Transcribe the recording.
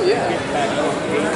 Oh, yeah.